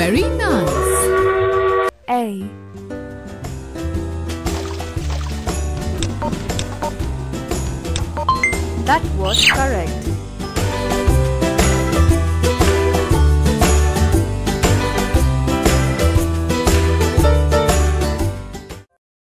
Very nice. A. That was correct.